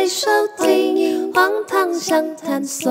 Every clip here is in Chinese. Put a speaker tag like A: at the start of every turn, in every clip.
A: 在收听《荒唐想探索》。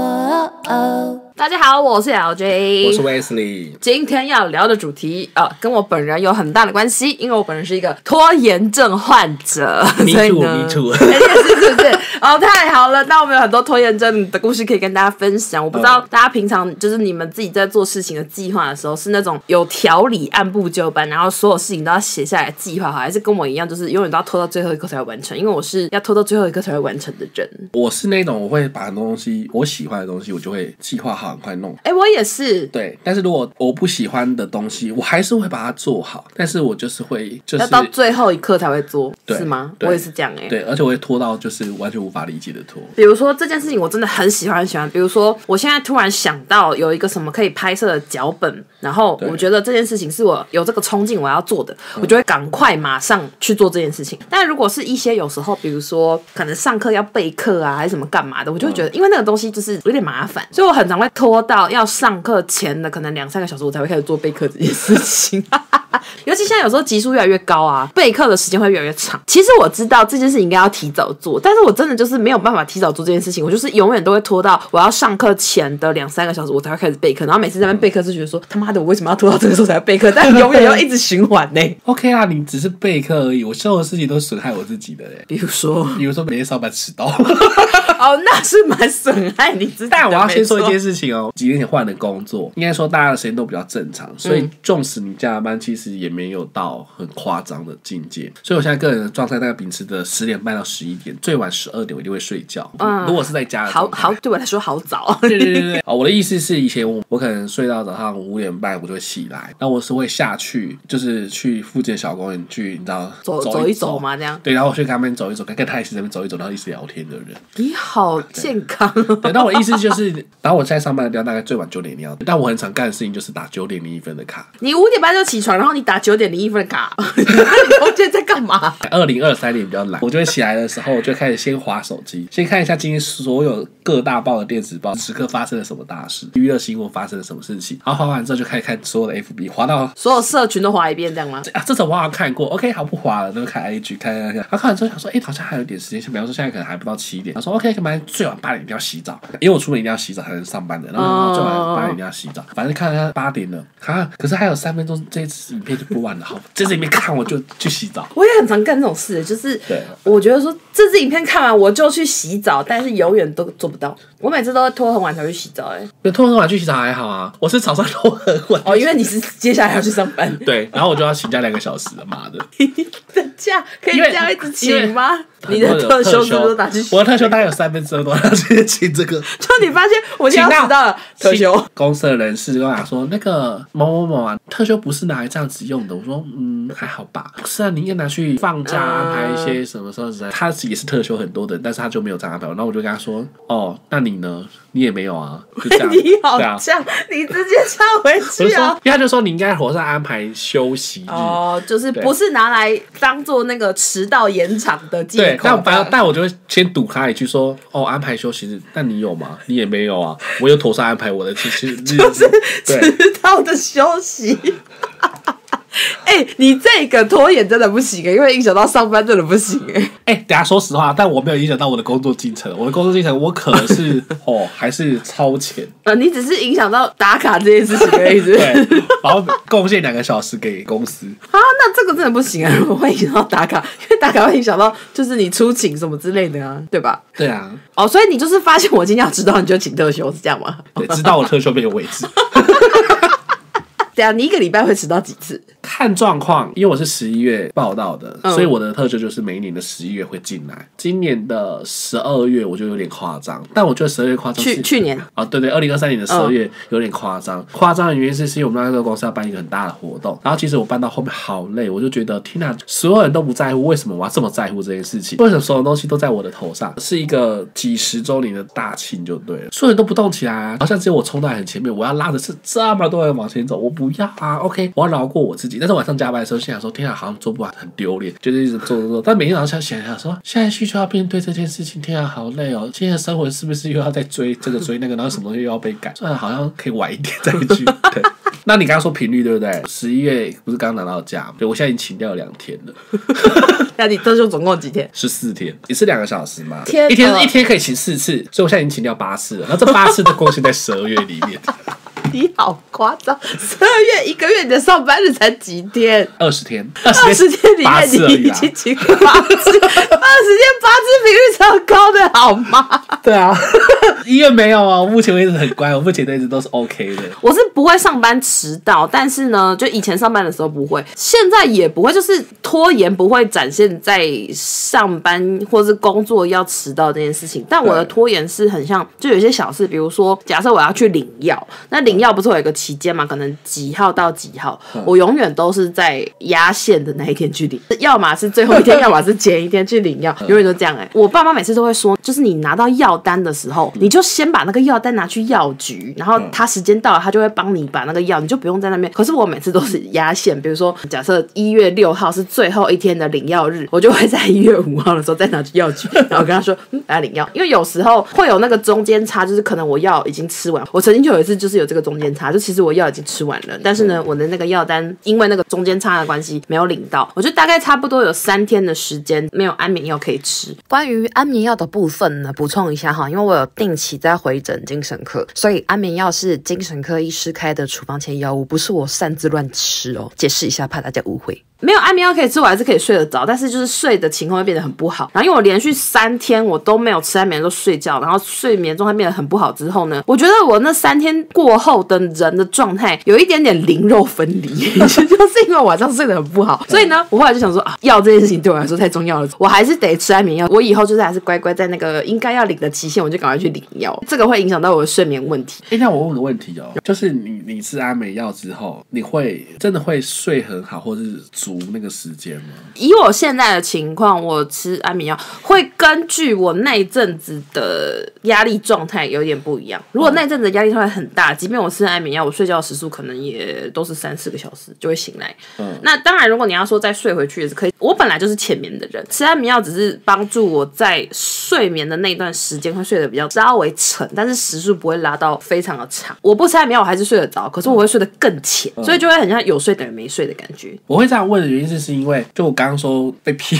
B: 大家好，我是 LJ，
C: 我是 Wesley。
B: 今天要聊的主题啊、呃跟我本人有很大的关系，因为我本人是一个拖延症患者。
C: Too,
B: 呢
C: me too
B: 哎是是是，哦，太好了！那我们有很多拖延症的故事可以跟大家分享。我不知道大家平常就是你们自己在做事情的计划的时候，是那种有条理、按部就班，然后所有事情都要写下来计划好，还是跟我一样，就是永远都要拖到最后一刻才会完成？因为我是要拖到最后一刻才会完成的人。
C: 我是那种我会把很多东西我喜欢的东西，我就会计划好，很快弄。
B: 哎，我也是，
C: 对，但是如果我不喜欢的东西，我还是会把它做好，但是我就是会就是
B: 要到最后一刻才会做，是吗？我也是这样哎、
C: 对，而且我会拖到就是完全无法理解的拖。
B: 比如说这件事情，我真的很喜欢很喜欢。比如说，我现在突然想到有一个什么可以拍摄的脚本，然后我觉得这件事情是我有这个冲劲我要做的，我就会赶快马上去做这件事情。但如果是一些有时候，比如说可能上课要备课啊，还是什么干嘛的，我就会觉得，因为那个东西就是有点麻烦，所以我很常会拖到要上课前的可能两三个小时，我才会开始做备课这件事情。尤其现在有时候级数越来越高啊，备课的时间会越来越长。其实我知道这件事情应该要提早做，但是我真的就是没有办法提早做这件事情，我就是永远都会拖到我要上课前的两三个小时，我才会开始备课。然后每次在那边备课，就觉得说他妈的，我为什么要拖到这个时候才要备课？但永远要一直循环呢。
C: OK 啊，你只是备课而已，我所有的事情都损害我自己的嘞。
B: 比如说，
C: 比如说每天上班迟到，
B: 哦，那是蛮损害你。
C: 但我要先说一件，事情哦，几年前换的工作，应该说大家的时间都比较正常，所以纵使你加班，其实也没有到很夸张的境界。所以我现在个人的状态大概秉持着十点半到十一点，最晚十二点我一定会睡觉。
B: 嗯
C: 如果是在家的
B: 好好，对我来说好早。
C: 对对对对，哦，我的意思是，以前我我可能睡到早上五点半，我就会起来，那我是会下去，就是去附近的小公园去，你知道走
B: 走走一
C: 走
B: 走嘛，这样。
C: 对，然后我去跟他们走一走，跟跟泰斯那边走一走，然后一直聊天的人。
B: 你好健康。
C: 对，那我的意思就是，然后我现在上班的地方大概最晚九点那样，但我很常干的事情就是打九点零一分的卡。
B: 你五点半就起床，然后你打九点零一分的卡，你中间在干嘛？
C: 二零二三年比较懒，我就会起来的时候，我就开始先划手机，先看一下今天所有各大报的电子报，时刻发生了什么大事，娱乐新闻发生了什么事情，然后划完之后就开始看所有的 FB，划到
B: 所有社群都划一遍，这样吗？
C: 啊，这种我好像看过，OK，好不划了，那就看 IG 看看看，然后看完之后想说，哎、好像还有点时间，比方说现在可能还不到七点，他说 OK，本来最晚八点一定要洗澡，因为我出门一定要洗澡才能上班的，然后
B: 哦。
C: 最晚八点一定要洗澡，反正看看八点了，啊，可是还有三分钟，这次影片就播完了，好，这次影片看我就去洗澡。
B: 我也很常干这种事，就是
C: 对
B: 我觉得说这支影片看完我就去洗澡，但是永远都做不到。我每次都会拖很晚才去洗澡、哎，
C: 那拖很晚去洗澡还好啊，我是早上拖很晚。
B: 哦，因为你是接下来要去上班，
C: 对，然后我就要请假两个小时了，妈的！
B: 的假可以这样一直请吗？你的特休是不是打去？
C: 我的特休大概有三分之二都要去请这个。
B: 就你发现我今天要迟到了，特休。
C: 公司的人士跟我讲说，那个某某某啊，特休不是拿来这样子用的。我说，嗯，还好吧。是啊，你应该拿去放假，
B: 嗯
C: 安排一些什么时候之类。他也是特休很多的人，但是他就没有这样安排。然后我就跟他说，哦，那你呢？你也没有啊，就这样。
B: 你好。像，你直接插回去啊！
C: 因为他就说你应该火上安排休息日。
B: 哦，就是不是拿来当做那个迟到延长的借
C: 对，
B: 口。
C: 但反正但我就会先堵他一句说，哦，安排休息日，那你有吗？你也没有啊，我有妥善安排我的其实日子。对，
B: 迟到的休息。哎、你这个拖延真的不行、欸，因为影响到上班真的不行哎、
C: 哎、等下说实话，但我没有影响到我的工作进程，我的工作进程我可是 哦还是超前，
B: 呃，你只是影响到打卡这件事情而已，
C: 对？，然后贡献两个小时给公司。
B: 啊，那这个真的不行啊，我会影响到打卡，因为打卡会影响到就是你出勤什么之类的啊，对吧？
C: 对啊，
B: 哦，所以你就是发现我今天要迟到，你就请特休，是这样吗？
C: 对，直到我特休没有为止。
B: 对啊，你一个礼拜会迟到几次？
C: 看状况，因为我是十一月报道的，
B: 嗯
C: 所以我的特休就是每一年的十一月会进来。今年的十二月我就有点夸张，但我觉得十二月夸张
B: 去去年
C: 啊，对对，二零二三年的十二月有点夸张。夸张的原因是，是因为我们那个公司要办一个很大的活动，然后其实我办到后面好累，我就觉得天哪，所有人都不在乎，为什么我要这么在乎这件事情？为什么所有东西都在我的头上？是一个几十周年的大庆就对了，所有人都不动起来啊，好像只有我冲在很前面，我要拉着是这么多人往前走，我不要啊，OK，我要饶过我自己。但是晚上加班的时候，心想说，天啊，好像做不完，很丢脸，就是一直做做做。但每天早上想想说，现在需求要面对这件事情，天啊，好累哦。今天的生活是不是又要再追这个追那个，然后什么东西又要被改？虽然好像可以晚一点再去。对，那你刚刚说频率对不对？十一月不是刚拿到假吗？对，我现在已经请掉了两天了，
B: 那你这就总共几天？
C: 十四天，一次两个小时嘛，
B: 天
C: 一天
B: 呃
C: 一天可以请四次，所以我现在已经请掉八次了。然后这八次都贡献在十二月里面，
B: 你好夸张！十二月一个月你的上班日才几天？
C: 二十天，二
B: 二十天里面。你已经请八次，二十天八次频率超高的好吗？
C: 对啊，医院没有啊，我目前为止很乖，我目前为止都是 OK 的。
B: 我是不会上班迟到，但是呢，就以前上班的时候不会，现在也不会，就是拖延不会展现在上班或是工作要迟到这件事情。但我的拖延是很像，就有些小事，比如说，假设我要去领药，那领药不是有一个期间嘛？可能几号到几号，我永远都是在压线的那一天去领，要么是最后一天，要么是前一天去领药，永远都这样哎、我爸妈每次都会说，就是你拿到药单的时候，你就先把那个药单拿去药局，然后他时间到了，他就会帮你把那个药，你就不用在那边。可是我每次都是压线，比如说假设一月六号是最后一天的领药日，我就会在一月五号的时候再拿去药局，然后跟他说，嗯，来领药。因为有时候会有那个中间差，就是可能我药已经吃完，我曾经就有一次就是有这个中间差，就其实我药已经吃完了，但是呢，我的那个药单因为那个中间差的关系没有领到，我就大概差不多有三天的时间没有安眠药可以吃。关于安眠药的部分呢，补充一下哈，因为我有定期在回诊精神科，所以安眠药是精神科医师开的处方前药物，不是我擅自乱吃哦。解释一下，怕大家误会。没有安眠药可以吃，我还是可以睡得着，但是就是睡的情况会变得很不好。然后因为我连续三天我都没有吃安眠药都睡觉，然后睡眠状态变得很不好之后呢，我觉得我那三天过后的人的状态有一点点灵肉分离，就是因为晚上睡得很不好，所以呢，我后来就想说啊，药这件事情对我来说太重要了，我还是得吃安眠药。我以后就是还是乖乖在那个应该要领的期限，我就赶快去领药，这个会影响到我的睡眠问题。
C: 哎、那我问个问题哦，就是你你吃安眠药之后，你会真的会睡很好，或者是足那个时间吗？
B: 以我现在的情况，我吃安眠药会根据我那一阵子的压力状态有点不一样。如果那一阵子的压力状态很大，即便我吃安眠药，我睡觉的时速可能也都是三四个小时就会醒来。
C: 嗯
B: 那当然，如果你要说再睡回去也是可以。我本来就是浅眠的人，吃安眠药只是帮助我在睡眠的那段时间会睡得比较稍微沉，但是时速不会拉到非常的长。我不吃安眠药，我还是睡得着，可是我会睡得更浅，所以就会很像有睡等于没睡的感觉。
C: 我会这样问的原因是，是因为就我刚刚说被 P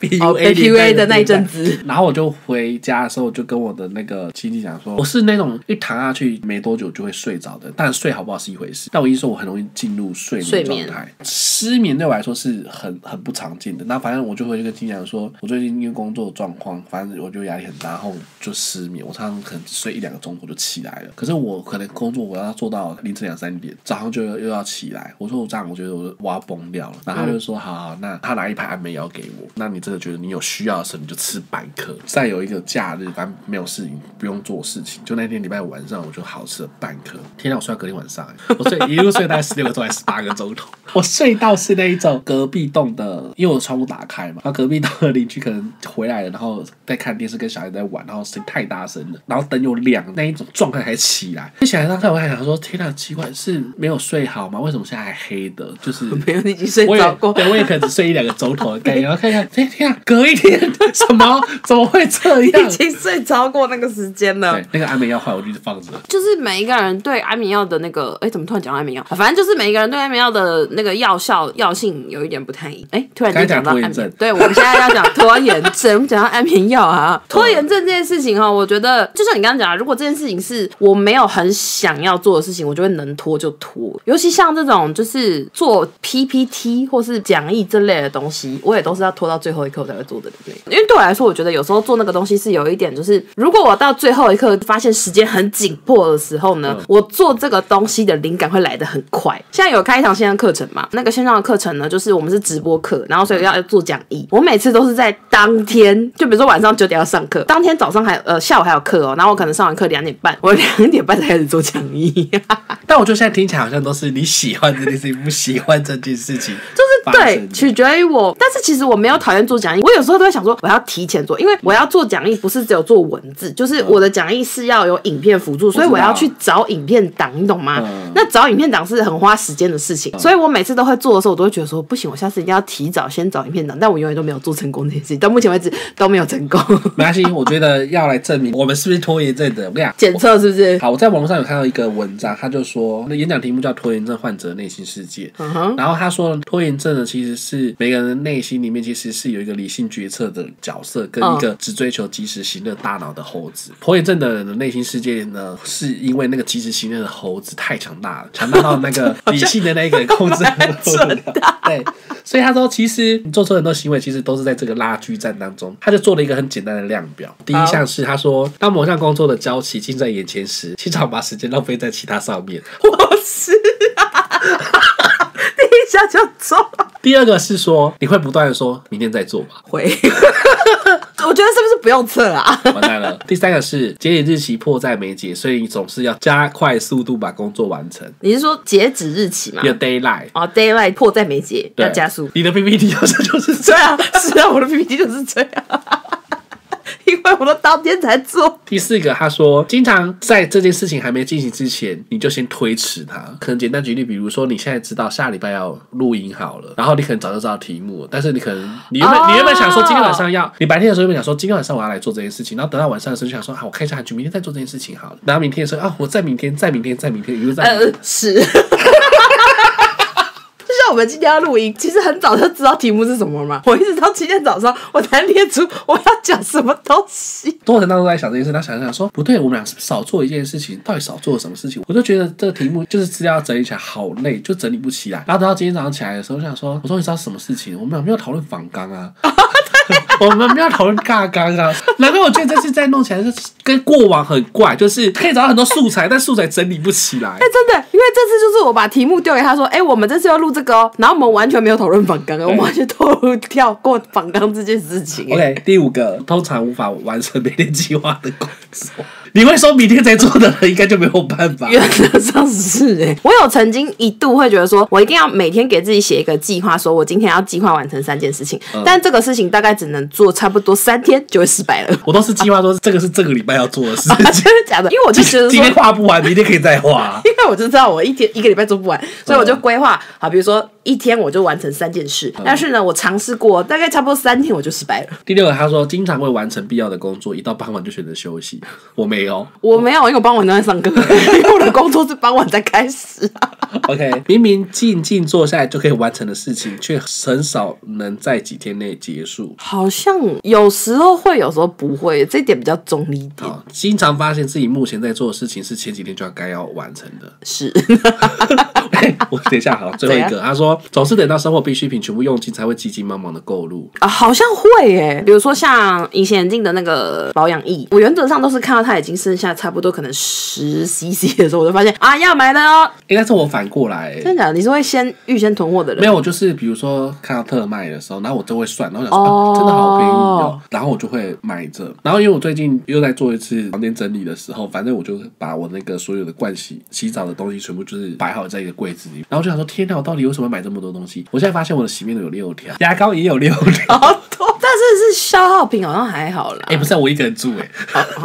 C: PUA
B: 哦，被 PUA 的那一阵子。
C: 然后我就回家的时候，我就跟我的那个亲戚讲说，我是那种一躺下去没多久就会睡着的，但睡好不好是一回事。但我意思说，我很容易进入睡
B: 睡眠
C: 眠状态，失眠对我来说是很很不常见的。那反正我就会跟亲戚讲说，我最近因为工作状况，反正我觉得压力很大，然后就失眠。我常常可能睡一两个钟头就起来了，可是我可能工作我要做到凌晨两三点，早上就又要起来。我说我这样，我觉得我我要崩掉了。然后他就说，好好，那他拿一排安眠药给我，那你真的觉得你有需要的时候，你就吃半颗。再有一个假日，反正没有事情，不用做事情，就那天礼拜五晚上，我就好吃了半颗。天哪，我睡到隔天晚上，我睡 一路睡大概十六个钟还是十八个钟头。我睡到是那一种隔壁栋的，因为我窗户打开嘛，然后隔壁栋的邻居可能回来了，然后在看电视跟小孩在玩，然后声音太大声了，然后灯又亮，那一种状态才起来。一起来当时我还想说，天哪，奇怪是没有睡好吗？为什么现在还黑的？就是
B: 没有，你已经睡
C: 我也
B: 着过。
C: 对，我也可能只睡一两个钟头的概念，然后看一下，天天啊，隔一天什么 怎么会这样
B: 已？经睡超过那个时间了
C: 对，。那个安眠药后来我就一直放着。
B: 就是每一个人对安眠药的那个，哎，怎么突然讲到安眠药？反正就是每一个人对安眠药的那个药效药性有一点不太一样。哎，突然间讲到安眠对，我们现在要讲拖延症，我们讲到安眠药啊。拖延症这件事情哈，我觉得就像你刚刚讲的，如果这件事情是我没有很想要做的事情，我就会能拖就拖。尤其像这种就是做 PPT 或是讲义这类的东西，我也都是要拖到最后一刻我才会做的对。因为对我来说，我觉得有时候做那个东西是有一点，就是如果我到最后一刻发现时间很紧迫的时候呢，
C: 嗯
B: 我做这个东西的灵感会来得很快。现在有开一堂线上课程嘛？那个线上的课程呢，就是我们是直播课，然后所以要做讲义。我每次都是在当天，就比如说晚上九点要上课，当天早上还呃下午还有课哦，然后我可能上完课两点半，我两点半才开始做讲义。
C: 但我觉得现在听起来好像都是你喜欢这件事情，不喜欢这件事情，
B: 就是对，取决于我。但是其实我没有讨厌做讲义，我有时候都会想说，我要提前做，因为我要做讲义不是只有做文字，就是我的讲义是要有影片辅助，所以我要去找影片档，你懂吗？
C: 嗯
B: 那找影片档是很花时间的事情，所以我每次都会做的时候，我都会觉得说，不行，我下次一定要提早先找影片档，但我永远都没有做成功这件事情，到目前为止都没有成功。
C: 没关系，我觉得要来证明我们是不是拖延症的。我跟你讲，
B: 检测是不是？
C: 好，我在网络上有看到一个文章，他就说那演讲题目叫《拖延症患者内心世界》。然后他说，拖延症呢，其实是每个人的内心里面其实是有一个理性决策的角色，跟一个只追求及时行乐大脑的猴子。拖延症的人的内心世界呢，是因为那个及时行乐的猴子太强大了，强大到那个 理性的那个人控制不了。对，所以他说，其实你做出很多行为，其实都是在这个拉锯战当中。他就做了一个很简单的量表。第一项是他说，当某项工作的交期近在眼前时，经常把时间浪费在其他上面。
B: 我是啊，第一下就做。
C: 第二个是说，你会不断的说明天再做吧。
B: 会，我觉得是不是不用测啊？
C: 完蛋了。第三个是截止日期迫在眉睫，所以你总是要加快速度把工作完成。
B: 你是说截止日期吗
C: 你？的 d a y l i g h t
B: 哦，daylight 迫在眉睫，要加速。
C: 你的 PPT 就是就是这样。
B: 是啊，我的 PPT 就是这样，我都当天才做。
C: 第四个，他说，经常在这件事情还没进行之前，你就先推迟它。可能简单举例，比如说你现在知道下礼拜要录音好了，然后你可能早就知道题目，但是你可能你原本、
B: 哦
C: 你原本想说今天晚上要，你白天的时候原本想说今天晚上我要来做这件事情，然后等到晚上的时候就想说啊，我看一下韩剧，明天再做这件事情好了。然后明天的时候啊，我再明天，再明天，再明天，一路在。
B: 呃，是。我们今天要录音，其实很早就知道题目是什么嘛。我一直到今天早上，我才列出我要讲什么东西。
C: 过程当中在想这件事，他想想说，不对，我们俩少做一件事情？到底少做了什么事情？我就觉得这个题目就是资料整理起来好累，就整理不起来。然后等到今天早上起来的时候，我想说，我终于知道什么事情，我们俩没有讨论仿纲啊。我们没有讨论尬刚啊，难怪我觉得这次再弄起来是跟过往很怪，就是可以找到很多素材，但素材整理不起来
B: 哎、。真的，因为这次就是我把题目丢给他说，哎、我们这次要录这个哦，然后我们完全没有讨论反纲，我们完全透露跳过仿纲这件事情。哎
C: OK，第五个，通常无法完成每天计划的工作，你会说明天才做的人应该就没有办法。
B: 原则上是哎、我有曾经一度会觉得说，我一定要每天给自己写一个计划，说我今天要计划完成三件事情，但这个事情大概只能做差不多三天就会失败了。
C: 我都是计划说这个是这个礼拜要做的事情 真，
B: 的假的？因为我就觉得
C: 今天，画不完，明天可以再画。
B: 因为我就知道我一天一个礼拜做不完，所以我就规划好，比如说一天我就完成三件事。但是呢，我尝试过，大概差不多三天我就失败了。
C: 第六个，他说经常会完成必要的工作，一到傍晚就选择休息。我没有。
B: 我没有，因为我傍晚都在上课，因为我的工作是傍晚才开始啊。
C: OK，明明静静坐下来就可以完成的事情，却很少能在几天内结束。
B: 好像有时候会，有时候不会，这一点比较中立一点。
C: 啊，经常发现自己目前在做的事情是前几天就要该要完成的。
B: 是，
C: 哎我等一下，好，最后一个，他说总是等到生活必需品全部用尽才会急急忙忙的购入。
B: 啊，好像会耶。比如说像隐形眼镜的那个保养液，我原则上都是看到它已经剩下差不多可能十 CC 的时候，我就发现啊要买了哦。
C: 应该是我反过来、
B: 真的假的？你是会先预先囤货的人？
C: 没有，我就是比如说看到特卖的时候，然后我就会算，然后想说、
B: 哦
C: 啊，真的好便宜哦，然后我就会买着。然后因为我最近又在做一次房间整理的时候，反正我就把我那个所有的盥洗洗澡的东西全部就是摆好在一个柜子里，然后我就想说，天哪，我到底为什么买这么多东西？我现在发现我的洗面乳有六条，牙膏也有六条。
B: 好多，但是是消耗品，好像还好啦。
C: 哎、不是、啊、我一个人住哎、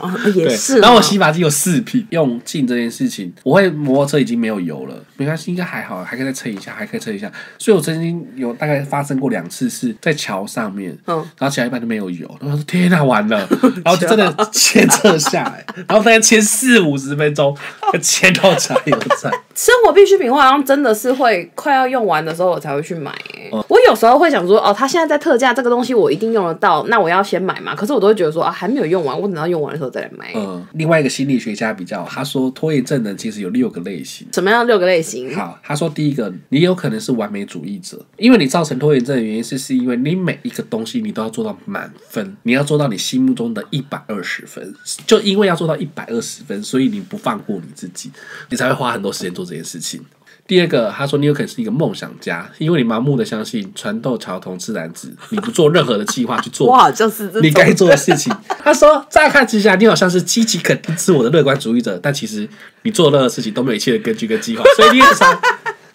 B: 哦 也，是哦。
C: 然后我洗发剂有四瓶，用尽这件事情，我会摩托车已经没有油了，没关系，应该还好，还可以再撑一下，还可以撑一下。所以我曾经有大概发生过两次是在桥上面，
B: 嗯
C: 然后起来一半就没有油，然后我说天哪，完了，然后就真的牵车下来，然后大概牵四五十分钟，牵到加油站。
B: 生活必需品，我好像真的是会快要用完的时候我才会去买、欸。
C: 嗯
B: 我有时候会想说，哦，他现在在特价，这个东西我一定用得到，那我要先买嘛。可是我都会觉得说，啊，还没有用完，我等到用完的时候再来买。
C: 嗯，另外一个心理学家比较，他说拖延症呢其实有六个类型。
B: 什么样六个类型？
C: 好，他说第一个，你有可能是完美主义者，因为你造成拖延症的原因是，是因为你每一个东西你都要做到满分，你要做到你心目中的一百二十分，就因为要做到一百二十分，所以你不放过你自己，你才会花很多时间做这件事情。第二个，他说你有可能是一个梦想家，因为你盲目的相信船到桥头自然直，你不做任何的计划去做
B: 哇，就是
C: 你该做的事情。他说，乍看之下，你好像是积极肯定自我的乐观主义者，但其实你做任何事情都没有一切的根据跟计划，所以你很常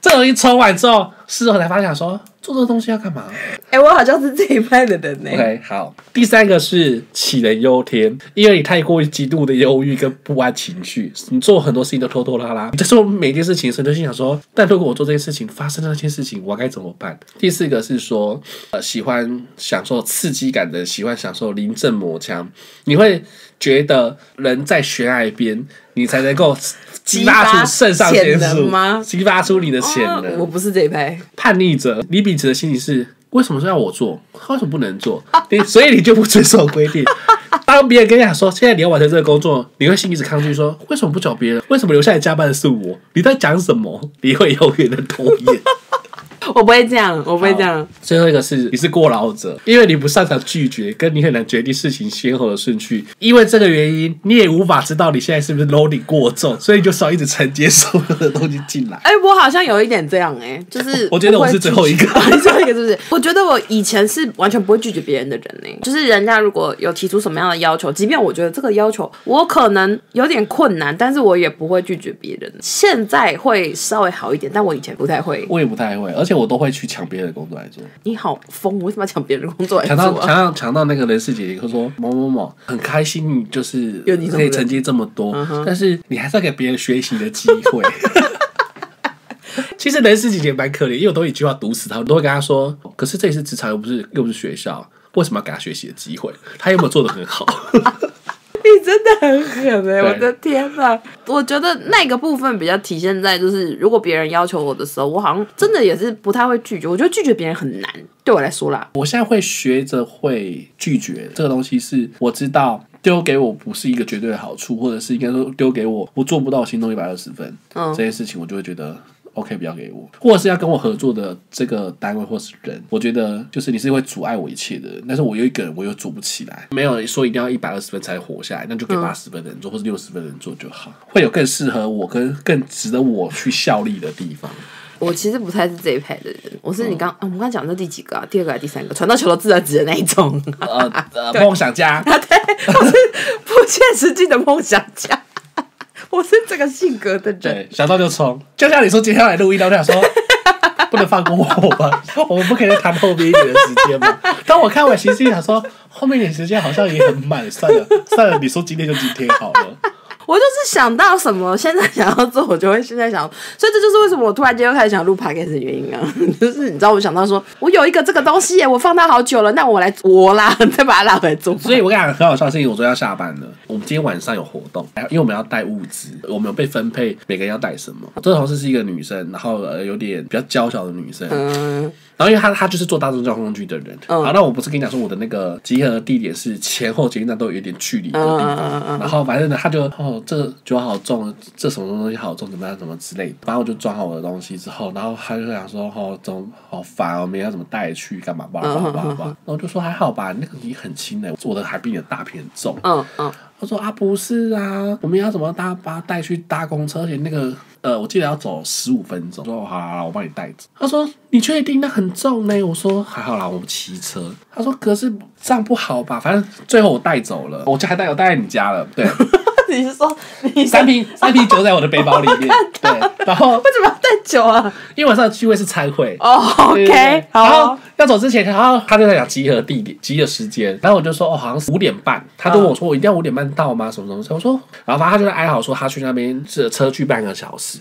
C: 这东西抽完之后，事后才发现说，做这个东西要干嘛
B: 哎、我好像是这一派的人呢、
C: ？OK，好。第三个是杞人忧天，因为你太过于极度的忧郁跟不安情绪，你做很多事情都拖拖拉拉。你在做每件事情的时候，就心想说，但如果我做这件事情发生了那件事情，我该怎么办？第四个是说，呃，喜欢享受刺激感的，喜欢享受临阵磨枪，你会觉得人在悬崖边，你才能够激发出肾上腺素
B: 能吗
C: 激发出你的潜
B: 哦
C: 能。
B: 我不是这一派。
C: 叛逆者，李秉哲的心理是：为什么是要我做？他为什么不能做？你 所以你就不遵守规定。当别人跟你讲说，现在你要完成这个工作，你会心里一直抗拒说，为什么不找别人？为什么留下来加班的是我？你在讲什么？你会永远的拖延。
B: 我不会这样，我不会这样。
C: 最后一个是你是过劳者，因为你不擅长拒绝，跟你很难决定事情先后的顺序。因为这个原因，你也无法知道你现在是不是 loading 过重，所以你就少一直承接所有的东西进来。
B: 哎、我好像有一点这样哎、就是
C: 我觉得我是最后一个
B: 最后一个是不是？我觉得我以前是完全不会拒绝别人的人呢、就是人家如果有提出什么样的要求，即便我觉得这个要求我可能有点困难，但是我也不会拒绝别人。现在会稍微好一点，但我以前不太会。
C: 我也不太会，而且我都会去抢别人的工作来做。
B: 你好疯，我为什么要抢别人的工作来做
C: 抢到抢？到抢到那个人事姐姐，会说某某某很开心，你就是可以成绩这么多，但是你还是要给别人学习的机会。其实人事姐姐蛮可怜，因为我都一句话毒死他，我都会跟他说：“可是这里是职场，又不是又不是学校，为什么要给他学习的机会？他有没有做的很好？”
B: 你真的很狠哎、
C: 对
B: 我的天呐！我觉得那个部分比较体现在，就是如果别人要求我的时候，我好像真的也是不太会拒绝。我觉得拒绝别人很难，对我来说啦。
C: 我现在会学着会拒绝这个东西，是我知道丢给我不是一个绝对的好处，或者是应该说丢给我我做不到心动一百二十分，
B: 嗯
C: 这件事情我就会觉得。OK，不要给我，或者是要跟我合作的这个单位或是人，我觉得就是你是会阻碍我一切的人，但是我有一个人我又做不起来，没有说一定要一百二十分才活下来，那就给八十分的人做，或者六十分的人做就好，会有更适合我跟更值得我去效力的地方。
B: 我其实不太是这一派的人，我是你刚、啊我们刚讲的第几个？啊？第二个还是第三个？传到球都自然直的那一种，
C: 呃呃，梦想家，
B: 对，我 是不切实际的梦想家，我是这个性格的人。
C: 对，想到就冲，就像你说接下来录音，我想说 不能放过我吧，我们不可以再谈后面一点的时间吗？当我看完，其实想说后面一点时间好像也很满，算了算了，你说今天就今天好了。
B: 我就是想到什么，现在想要做，我就会现在想，所以这就是为什么我突然间又开始想录 podcast 的原因啊！就是你知道，我想到说，我有一个这个东西耶，我放它好久了，那我来我啦，再把它拉回来做。
C: 所以我跟你讲很好笑的事情，我说要下班了，我们今天晚上有活动，因为我们要带物资，我们有被分配每个人要带什么。这个同事是一个女生，然后呃有点比较娇小的女生，
B: 嗯，
C: 然后因为他他就是坐大众交通工具的人，
B: 嗯。
C: 好，那我不是跟你讲说我的那个集合地点是前后捷运站都有一点距离的地
B: 嗯
C: 方，然后反正呢他就哦这个酒好重，这什么东西好重，怎么样怎么之类的，然后我就装好我的东西之后，然后他就想说哦怎么好烦哦，明天要怎么带去干嘛巴拉巴拉巴拉巴拉，然后就说还好吧，那个你很轻的，我的还比你的大片重，
B: 嗯嗯，
C: 他说啊，不是啊，我们要怎么搭把他带去搭公车，而且那个呃，我记得要走十五分钟。说好好好，我帮你带着。他说你确定那很重呢？我说还好啦，我们骑车。他说可是这样不好吧？反正最后我带走了，我就还带我带在你家了。对，
B: 你是说你
C: 三瓶三瓶酒在我的背包里面。对，然后
B: 为什么要带酒啊？
C: 因为晚上的聚会是餐会。
B: 哦
C: 对对对
B: ，OK，好
C: 然后
B: 哦，
C: 要走之前，然后他就在讲集合地点、集合时间，然后我就说哦，好像是五点半。他就问我说，我一定要五点半到吗？什么什么？我说，然后反正他就在哀嚎说他去那边是车去半个小时。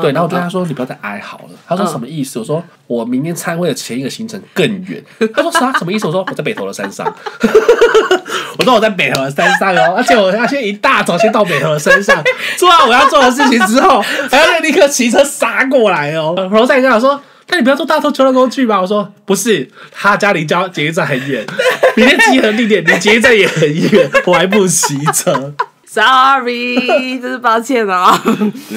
C: 对，然后我就跟他说，你不要再哀嚎了。他说什么意思？我说我明天参会的前一个行程更远。他说啥？什么意思？我说我在北投的山上。我说我在北河山上哦，而且我要先一大早先到北河山上，做完我要做的事情之后，还要立刻骑车杀过来哦。然后再跟我说。那你不要坐大通交通工具吧？我说不是，他家离交捷运站很远，明天集合地点离捷运站也很远，我还不骑车。
B: Sorry，真是抱歉啊！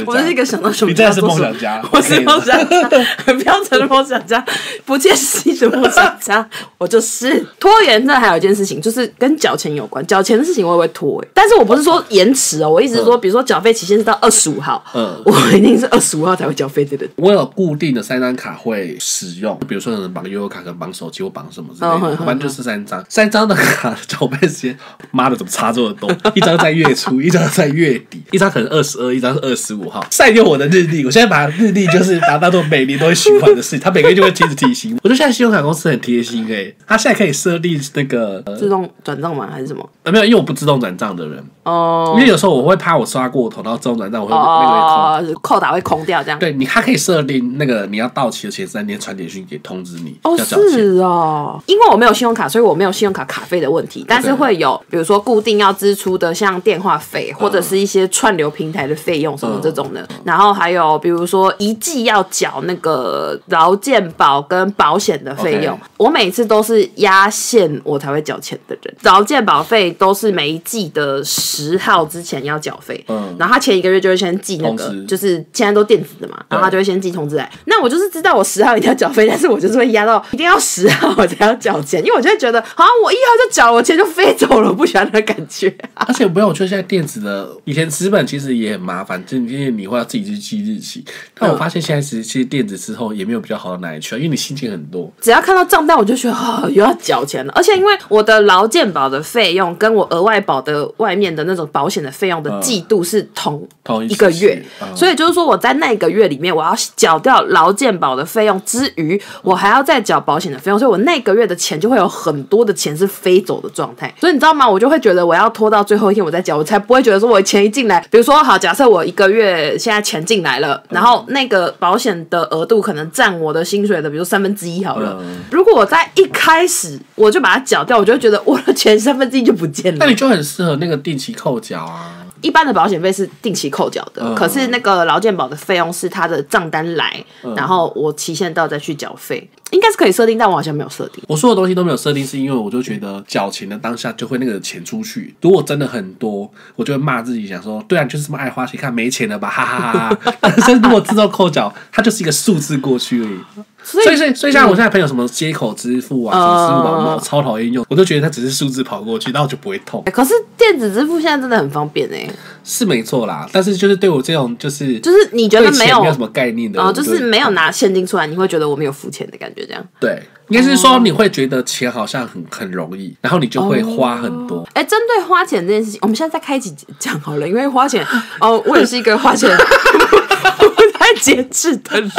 B: 我是一个想到什么
C: 你真的是梦想家
B: 我是梦想家，很标准的梦想家，不切实际的梦想家。我就是拖延症，还有一件事情就是跟缴钱有关，缴钱的事情我也会拖、欸，但是我不是说延迟哦，我意思是说，比如说缴费期限是到二十五号，
C: 嗯
B: 我一定是二十五号才会缴费的人。
C: 我有固定的三张卡会使用，比如说有人绑悠游卡、跟绑手机或绑什么之类的，反正就是三张。三张的卡缴费时间，妈的怎么差这么多？一张在月初，初一，一张在月底，一张可能二十二，一张是二十五号。善用我的日历，我现在把日历就是把它当做每年都会循环的事情，它每个月就会接着提醒我。我觉得现在信用卡公司很贴心诶、它现在可以设立那个呃
B: 自动转账吗？还是什么？
C: 呃没有，因为我不自动转账的人，
B: 哦
C: 因为有时候我会怕我刷过头，然后自动转账我会那个会空。
B: 哦，扣打会空掉这样。
C: 对你，它可以设定那个你要到期的前三天传简讯给通知你
B: 哦。是哦，因为我没有信用卡，所以我没有信用卡卡费的问题，但是会有，比如说固定要支出的，像电话费或者是一些串流平台的费用什么这种的，然后还有比如说一季要缴那个劳健保跟保险的费用。我每次都是压线我才会缴钱的人，劳健保费都是每一季的十号之前要缴费，
C: 嗯。
B: 然后他前一个月就会先寄那个，就是现在都电子的嘛，然后他就会先寄通知来。那我就是知道我十号一定要缴费，但是我就是会压到一定要十号我才要缴钱，因为我就会觉得好像我一号就缴了，我钱就飞走了，我不喜欢那个感觉。
C: 而且不用，我觉得现在电子的，以前纸本其实也很麻烦，就因为你会要自己去记日期。但我发现现在其实其实电子之后也没有比较好到哪里去啊，因为你心情很多。
B: 只要看到账单，我就觉得啊、又要缴钱了。而且因为我的劳健保的费用跟我额外保的外面的那种保险的费用的季度是同
C: 同一
B: 一个月，
C: 嗯
B: 所以就是说我在那个月里面，我要缴掉劳健保的费用之余，我还要再缴保险的费用，所以我那个月的钱就会有很多的钱是飞走的状态。所以你知道吗？我就会觉得我要拖到最后一天我再缴，我才不会觉得说我钱一进来，比如说好，假设我一个月现在钱进来了，然后那个保险的额度可能占我的薪水的，比如三分之一好了。
C: 嗯
B: 如果我在一开始我就把它缴掉，我就会觉得我的钱三分之一就不见了。
C: 那你就很适合那个定期扣缴啊。
B: 一般的保险费是定期扣缴的，
C: 嗯
B: 可是那个劳健保的费用是他的账单来，
C: 嗯
B: 然后我期限到再去缴费，应该是可以设定，但我好像没有设定。
C: 我所有东西都没有设定，是因为我就觉得缴钱的当下就会那个钱出去。如果真的很多，我就会骂自己，想说，对啊，你就是这么爱花钱，看没钱了吧，哈哈哈哈。但是如果自动扣缴，它就是一个数字过去而已。
B: 所
C: 所以，所以，所以像我现在朋友什么接口支付啊，什么支付宝，
B: 嗯
C: 我超讨厌用，我都觉得它只是数字跑过去，然后我就不会痛。
B: 可是电子支付现在真的很方便哎、
C: 是没错啦，但是就是对我这种就是
B: 就是你觉得没有
C: 没有什么概念的，
B: 哦、
C: 我
B: 就是没有拿现金出来，你会觉得我没有付钱的感觉，这样。
C: 对，应该是说你会觉得钱好像很很容易，然后你就会花很多。
B: 哎、针对花钱这件事情，我们现在再开几讲好了，因为花钱哦，我也是一个花钱 不太节制的人。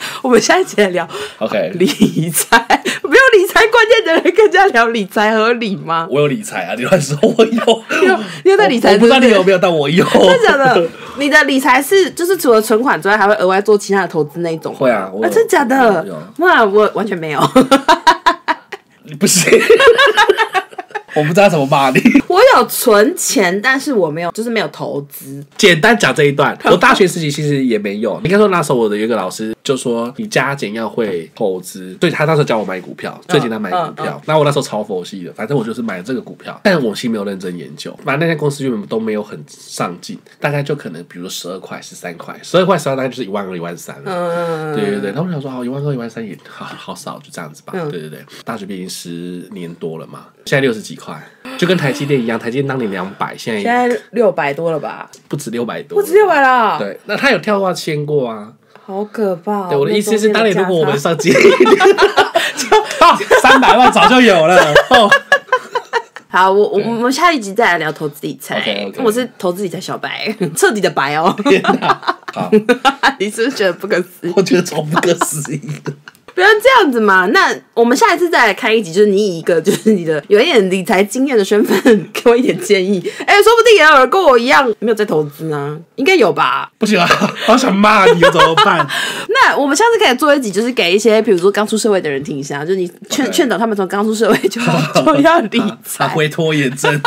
B: 我们下一集来聊
C: OK，
B: 理财，没有理财观念的人更加聊理财合理吗？
C: 我有理财啊，你乱说，我有，
B: 你有在理财
C: 我不知道你有没有，但我有。
B: 真的假的？你的理财是就是除了存款之外，还会额外做其他的投资那种吗？
C: 会啊我有
B: 真的假的？哇，我完全没有。
C: 不行，我不知道怎么骂你。
B: 我有存钱，但是我没有，就是没有投资。
C: 简单讲这一段，我大学时期其实也没有。应该说那时候我的有一个老师就说，你加减要会投资，所以他那时候教我买股票，最简单买股票。那我那时候超佛系的，反正我就是买这个股票，但我其实没有认真研究。反正那家公司原本都没有很上进，大概就可能比如十二块、十三块，十二块、十二大概就是一万二、一万三了。
B: 嗯，
C: 对对对，他们想说，哦，一万二、一万三也好好少，就这样子吧。对对对，大学毕竟十年多了嘛，现在六十几块，就跟台积电一样，台积电当年两百，现在
B: 现在六百多了吧？
C: 不止六百多，
B: 不止六百了，，
C: 对，那他有跳过千过啊。
B: 好可怕哦。
C: 对，我的意思是，
B: 那
C: 当年如果我们上街，啊，三百万早就有了。哦，
B: 好，我我我们下一集再来聊投资理财。我是投资理财小白，彻底的白哦。
C: 天哪！好，
B: 你是不是觉得不可思议？
C: 我觉得超不可思议的。
B: 不要这样子嘛！那我们下一次再来开一集，就是你以一个就是你的有一点理财经验的身份，给我一点建议。哎、说不定也有人跟我一样没有在投资呢，应该有吧？
C: 不行啊，好想骂你，怎么办？
B: 那我们下次可以做一集，就是给一些比如说刚出社会的人听一下，就是你劝劝导他们从刚出社会就 就要理
C: 他
B: 财。
C: 会拖延症。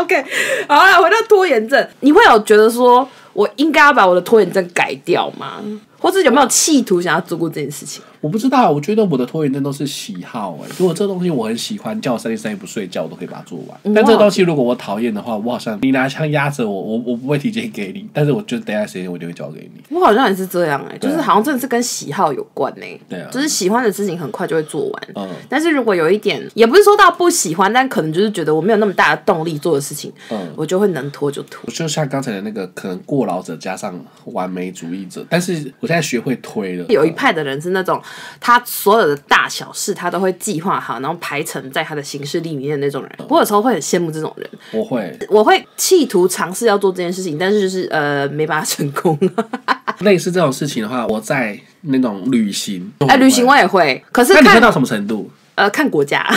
B: OK，好了，回到拖延症，你会有觉得说我应该要把我的拖延症改掉吗？或者有没有企图想要做过这件事情？
C: 我不知道，我觉得我的拖延症都是喜好哎、如果这东西我很喜欢，叫我三天三夜不睡觉，我都可以把它做完。但这个东西如果我讨厌的话，我好像你拿枪压着我，我我不会提前给你，但是我就等一下时间我就会交给你。
B: 我好像也是这样哎、就是好像真的是跟喜好有关哎、
C: 对啊
B: 就是喜欢的事情很快就会做完。
C: 嗯
B: 但是如果有一点，也不是说到不喜欢，但可能就是觉得我没有那么大的动力做的事情，
C: 嗯
B: 我就会能拖就拖。
C: 就像刚才的那个可能过劳者加上完美主义者，但是我现在学会推了。
B: 有一派的人是那种，他所有的大小事他都会计划好，然后排成在他的行事历里面的那种人。我有时候会很羡慕这种人，
C: 我会
B: 我会企图尝试要做这件事情，但是就是呃没办法成功。
C: 类似这种事情的话，我在那种旅行，
B: 哎，旅行我也会，可是看
C: 那你会到什么程度？
B: 呃看国家。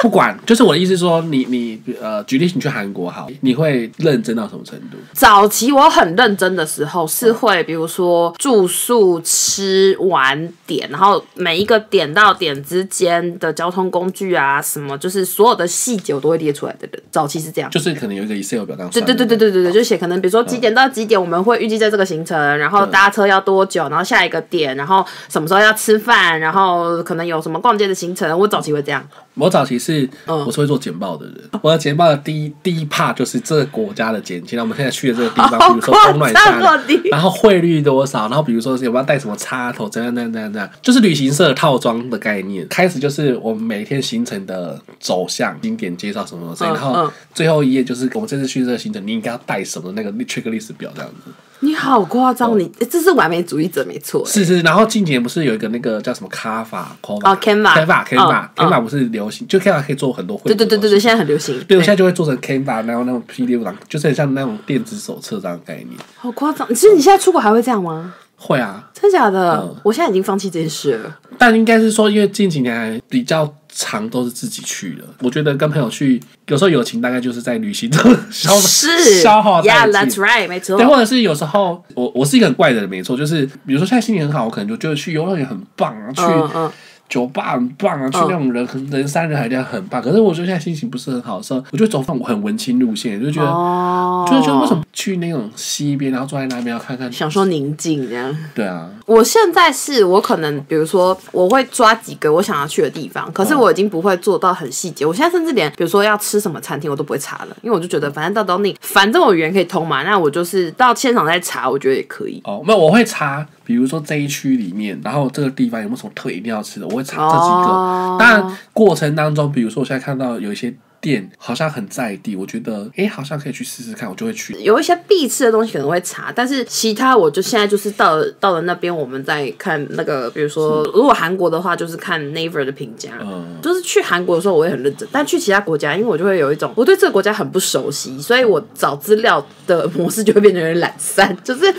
C: 不管，就是我的意思是说，你你呃，举例你去韩国好，你会认真到什么程度？
B: 早期我很认真的时候是会，比如说住宿、吃、玩点，然后每一个点到点之间的交通工具啊，什么就是所有的细节我都会列出来的人。早期是这样，
C: 就是可能有一个 Excel 表这样
B: 对。对对对对对对，就写可能比如说几点到几点我们会预计在这个行程，然后搭车要多久，然后下一个点，然后什么时候要吃饭，然后可能有什么逛街的行程。我早期会这样，
C: 我早期是，
B: 嗯
C: 我是会做简报的人。我的简报的第一第一 part 就是这个国家的简介，那我们现在去的这个地方，比如说
B: 好
C: 冬暖
B: 夸
C: 夏凉
B: 张哦你，
C: 然后汇率多少，然后比如说是有没有带什么插头，怎样怎样怎样怎样，就是旅行社套装的概念。开始就是我们每天行程的走向、景点介绍什么什么，
B: 嗯
C: 然后
B: 嗯
C: 最后一页就是我们这次去这个行程，你应该要带什么那个 checklist 表这样子。
B: 你好夸张，你这是完美主义者没错。
C: 是是，然后近几年不是有一个那个叫什么卡法
B: 哦 Canva
C: 不是流行，就 Canva 可以做很多绘
B: 对对对对对，现在很流行。
C: 对，我现在就会做成 Canva，然后那种 PDF 档，就是很像那种电子手册这样的概念。
B: 好夸张！其实你现在出国还会这样吗？
C: 会啊，
B: 真假的？
C: 嗯
B: 我现在已经放弃这件事了。
C: 但应该是说，因为近几年来比较长都是自己去了。我觉得跟朋友去，有时候友情大概就是在旅行中消
B: 是
C: 消耗殆
B: ，Yeah，that's。right，没错
C: 对，。或者是有时候我我是一个很怪的人，没错，就是比如说现在心情很好，我可能就觉得去游乐园很棒啊，去
B: 嗯嗯，
C: 酒吧很棒啊，去那种人很人山人海地方很棒。可是我觉得现在心情不是很好的时候，我就走放很文青路线，就觉得。
B: 哦，
C: 就是觉得为什么去那种西边，然后坐在那边要看看？
B: 享受宁静这样？
C: 对啊，
B: 我现在是我可能，比如说我会抓几个我想要去的地方，可是我已经不会做到很细节。我现在甚至连比如说要吃什么餐厅我都不会查了，因为我就觉得反正到当地，反正我语言可以通嘛，那我就是到现场再查，我觉得也可以。
C: 哦，没有，我会查，比如说这一区里面，然后这个地方有没有什么特别一定要吃的，我会查这几个。
B: 哦
C: 当然，过程当中，比如说我现在看到有一些店好像很在地，我觉得哎好像可以去试试看，我就会去。
B: 有一些必吃的东西可能会查，但是其他我就现在就是到了到了那边，我们再看那个，比如说如果韩国的话，就是看 Naver 的评价。
C: 嗯，
B: 就是去韩国的时候，我会很认真，但去其他国家，因为我就会有一种我对这个国家很不熟悉，所以我找资料的模式就会变得有点懒散，就是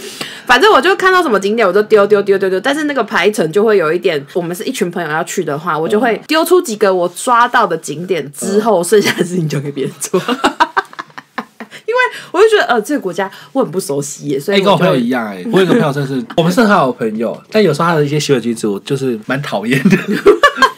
B: 反正我就看到什么景点我就丢丢丢丢丢，但是那个排程就会有一点，我们是一群朋友要去的话，我就会丢出几个我抓到的景点之后，剩下的事情交给别人做。因为我就觉得，呃，这个国家我很不熟悉耶，所
C: 以、跟我朋友一样哎、我有个朋友真是，我们是很好的朋友，但有时候他的一些行为举止，我就是蛮讨厌的。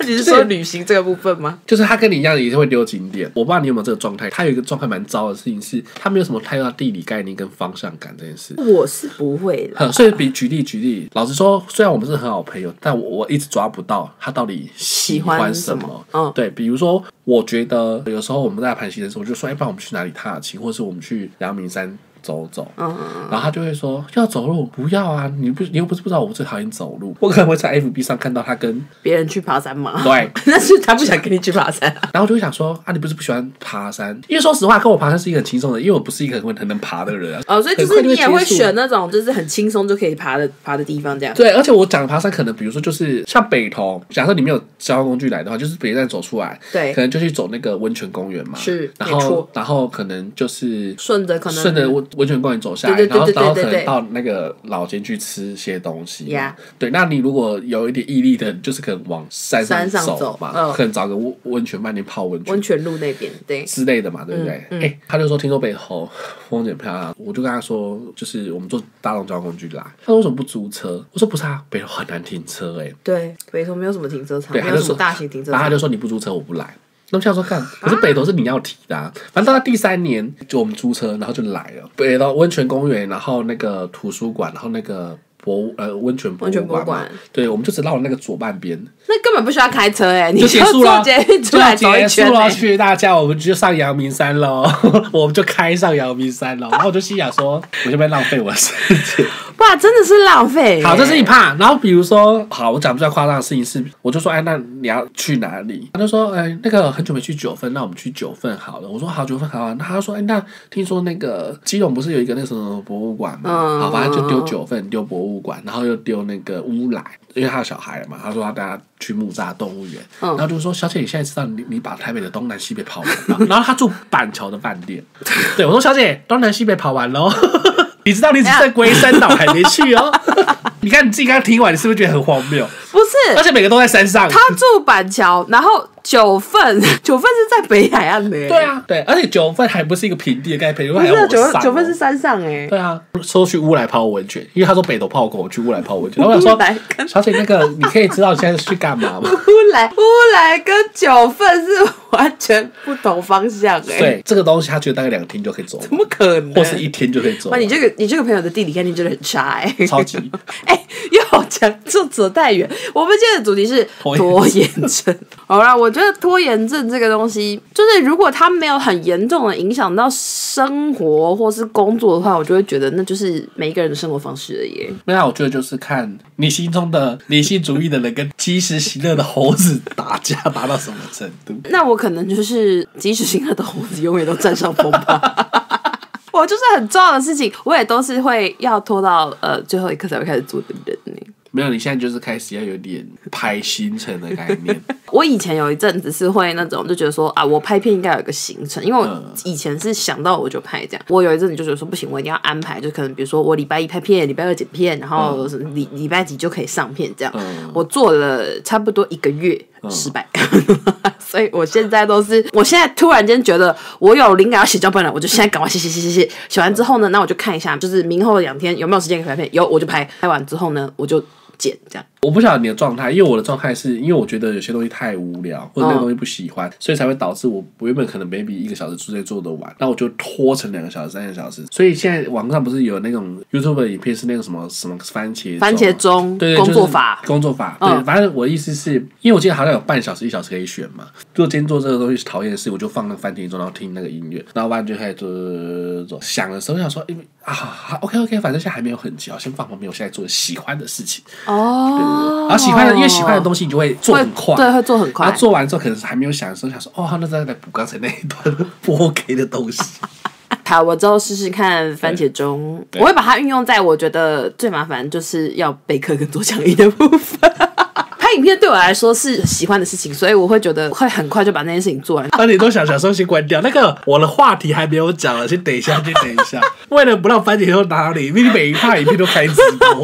B: 你是说旅行这个部分吗？
C: 就是他跟你一样，也是会丢景点。我不知道你有没有这个状态。他有一个状态蛮糟的事情是，他没有什么太大的地理概念跟方向感这件事。
B: 我是不会
C: 的。所以比举例举例，老实说，虽然我们是很好朋友，但我我一直抓不到他到底喜欢什么
B: 么。嗯
C: 对，比如说，我觉得有时候我们在盘行的时候，我就说，哎、不然我们去哪里踏青，或是我们去阳明山走走。
B: 嗯嗯嗯。
C: 然后他就会说要走路，不要啊！你不，你又不是不知道我最讨厌走路。我可能会在 FB 上看到他跟
B: 别人去爬山嘛？
C: 对，
B: 但是他不想跟你去爬山、啊。
C: 然后就会想说啊，你不是不喜欢爬山？因为说实话，跟我爬山是一个很轻松的，因为我不是一个很很能爬的人啊。
B: 哦，所以就是你也会选那种就是很轻松就可以爬的爬的地方，这样。
C: 对，而且我讲爬山，可能比如说就是像北投，假设你没有交通工具来的话，就是北站走出来，
B: 对
C: 可能就去走那个温泉公园嘛。
B: 是
C: 然后然后可能就是
B: 顺着可能
C: 顺着温温泉公园走下来，
B: 对对对对
C: 然后然后可能到那个老街去吃些东西对，那你如果有一点毅力的，就是可能往山
B: 山上
C: 走嘛，可能找个温温泉饭店泡温泉
B: 温。泉路那边，对。
C: 之类的嘛，对不对？哎、
B: 嗯嗯
C: 他就说听说北投风景很漂亮，我就跟他说，就是我们坐大众交通工具来。他说为什么不租车？我说不是啊，北投很难停车哎、
B: 对，北投没有什么停车场，
C: 对，
B: 没
C: 他就说
B: 有什么大型停车场
C: 然后他。就说你不租车我不来。那我想说干，可是北投是你要提的、啊，反正到了第三年就我们租车，然后就来了。北投温泉公园，然后那个图书馆，然后那个博物呃温泉博物馆对，我们就只绕了那个左半边，
B: 那根本不需要开车哎、你
C: 就结束了，
B: 坐捷运出来
C: 就
B: 走一圈、
C: 结束了，
B: 欸。
C: 谢谢大家，我们就上阳明山喽，我们就开上阳明山喽。然后我就心想说，我这边浪费我的时间，
B: 不哇，真的是浪费耶。
C: 好，这是一怕。然后比如说，好，我讲比较夸张的事情是，我就说，哎，那你要去哪里？他就说，哎，那个很久没去九份，那我们去九份好了。我说好，九份好啊。那他说，哎，那听说那个基隆不是有一个那什么博物馆吗？
B: 嗯
C: 好，反正就丢九份，丢博物馆，然后又丢那个乌来，因为他有小孩嘛。他说他带他去木栅动物园，
B: 嗯
C: 然后就说，小姐，你现在知道你你把台北的东南西北跑完了？然后他住板桥的饭店，对我说，小姐，东南西北跑完喽。你知道你只剩龟山岛还没去哦。你看你自己刚刚听完，你是不是觉得很荒谬？
B: 不是
C: 而且每个都在山上。
B: 他住板桥，然后九份，九份是在北海岸的耶。
C: 对啊，对，而且九份还不是一个平地的概念，九
B: 不
C: 份还
B: 是啊九份九份是山上哎。
C: 对啊，说去乌来泡温泉，因为他说北斗泡过，我去乌来泡温泉。然后我想
B: 乌来
C: 说，
B: 跟
C: 小姐，那个你可以知道你现在是去干嘛吗？
B: 乌来乌来跟九份是完全不同方向哎。，
C: 对，这个东西他觉得大概两天就可以走，
B: 怎么可能？
C: 或是一天就可以走
B: 哇，你这个你这个朋友的地理概念真的很差哎、
C: 超级
B: 哎、又讲就走太远。我们今天的主题是
C: 拖延
B: 症。好啦，我觉得拖延症这个东西，就是如果它没有很严重的影响到生活或是工作的话，我就会觉得那就是每一个人的生活方式而已。
C: 没有，我觉得就是看你心中的理性主义的人跟及时行乐的猴子打架打到什么程度。
B: 那我可能就是及时行乐的猴子永远都占上风吧。我就是很重要的事情，我也都是会要拖到呃最后一刻才会开始做的人呢。
C: 没有，你现在就是开始要有点排行程的概念。
B: 我以前有一阵子是会那种就觉得说啊，我拍片应该有一个行程，因为我
C: 嗯
B: 以前是想到我就拍这样。我有一阵子就觉得说不行，我一定要安排，就可能比如说我礼拜一拍片，礼拜二剪片，然后礼礼拜几就可以上片这样。
C: 嗯
B: 我做了差不多一个月，失败。所以我现在都是，我现在突然间觉得我有灵感要写脚本了，我就现在赶快写写写写写。写完之后呢，那我就看一下，就是明后两天有没有时间可以拍片，有我就拍，拍完之后呢，我就减这样。
C: 我不晓得你的状态，因为我的状态是因为我觉得有些东西太无聊，或者那个东西不喜欢，所以才会导致我我原本可能 maybe 一个小时之内做的完，那我就拖成两个小时、三个小时。所以现在网上不是有那种 YouTube 的影片是那个什么什么番茄
B: 番茄钟
C: 对对
B: 工作法
C: 工作法，
B: 嗯
C: 对，反正我的意思是，因为我记得好像有半小时、一小时可以选嘛。如果今天做这个东西是讨厌的事，我就放那个番茄钟，然后听那个音乐，然后不然就开始做做做做。想的时候想说，因为啊好，OK OK，反正现在还没有很急，我先放旁边，我现在做喜欢的事情。
B: 哦，
C: 然后喜欢的，因为喜欢的东西，你就会做很快，
B: 对，会做很快
C: 然后。做完之后，可能还没有想的时候，想说，哦，那再来补刚才那一段不 OK 的东西。
B: 好，我之后试试看番茄钟，我会把它运用在我觉得最麻烦就是要备课跟做讲义的部分。拍影片对我来说是喜欢的事情，所以我会觉得会很快就把那件事情做完。
C: 那你都想想说先关掉，那个我的话题还没有讲了，先等一下，先等一下。为了不让番茄钟打扰你，因为你每一趴影片都开直播。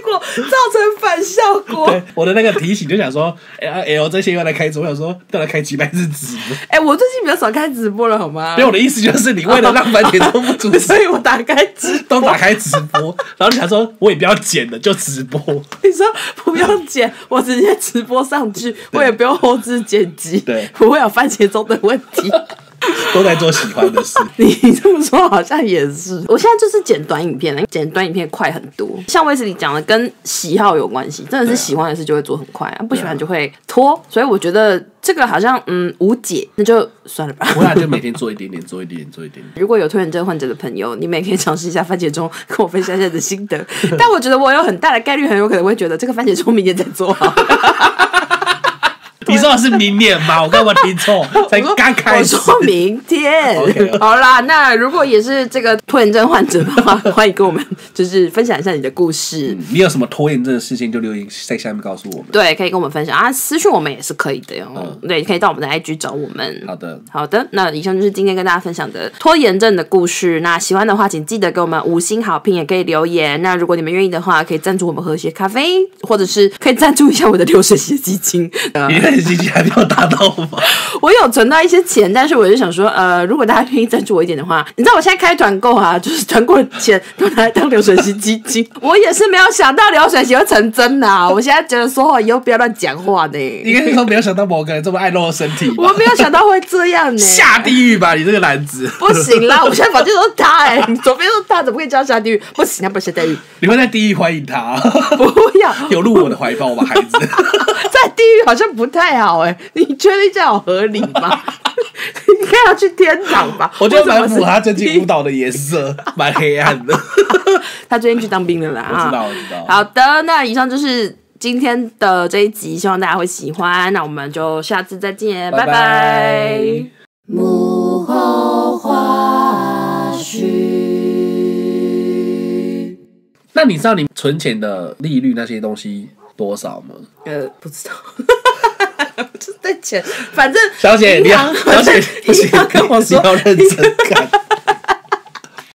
B: 结果造成反效果。
C: 对，我的那个提醒就想说，哎、L 这些又来开直播，我想说要来开几百日直播。
B: 哎、我最近比较少开直播了，好吗
C: 所以？我的意思就是，你为了让番茄钟不出
B: 所以我打开直
C: 都打开直播，然后你想说，我也不要剪了，就直播。
B: 你说不用剪，我直接直播上去，我也不用后置剪辑，
C: 对
B: 不会有番茄钟的问题。
C: 都在做喜欢的事。
B: 你这么说好像也是。我现在就是剪短影片了，剪短影片快很多。像威斯里讲的，跟喜好有关系，真的是喜欢的事就会做很快，啊、不喜欢就会拖。所以我觉得这个好像嗯无解，那就算了吧。
C: 我俩就每天做一点点，做一点点，做一点点。
B: 如果有拖延症患者的朋友，你们也可以尝试一下番茄钟，跟我分享一下你的心得。但我觉得我有很大的概率，很有可能会觉得这个番茄钟明天再做好。
C: 你说的是明年吗？我刚刚听错，才刚开
B: 我。说明天 好啦，那如果也是这个拖延症患者的话，欢迎跟我们就是分享一下你的故事。
C: 你有什么拖延症的事情，就留言在下面告诉我们。
B: 对，可以跟我们分享啊，私讯我们也是可以的哟。对，可以到我们的 IG 找我们。
C: 好的，
B: 好的，那以上就是今天跟大家分享的拖延症的故事。那喜欢的话，请记得给我们五星好评，也可以留言。那如果你们愿意的话，可以赞助我们喝些咖啡，或者是可以赞助一下我的流水席基金。
C: 基金还没有达到吗？
B: 我有存到一些钱，但是我就想说，呃，如果大家愿意赞助我一点的话，你知道我现在开团购啊，就是团购的钱都拿来当流水席基金。我也是没有想到流水席会成真呐、我现在觉得说话以后不要乱讲话呢。
C: 应该是说没有想到某个人这么爱露身体，
B: 我没有想到会这样呢。
C: 下地狱吧，你这个男子！
B: 不行啦！我现在房间都是他哎、你左边都是他，怎么可以叫他下地狱？不行，他不下地狱，
C: 你会在地狱欢迎他，
B: 不要
C: 有入我的怀抱吧，孩子。
B: 在地狱好像不太好哎、你觉得这样合理吗？应该要去天堂吧？
C: 我觉得蛮符合他最近舞蹈的颜色，蛮黑暗的。
B: 他最近去当兵了啦。
C: 我知道，知道。
B: 好的，那以上就是今天的这一集，希望大家会喜欢。那我们就下次再见，拜
C: 拜
B: 拜
A: 幕后花絮。
C: 那你知道你存钱的利率那些东西多少吗？
B: 呃，不知道，这在钱，反正
C: 小姐，你要小姐 不行，跟我说要认真看。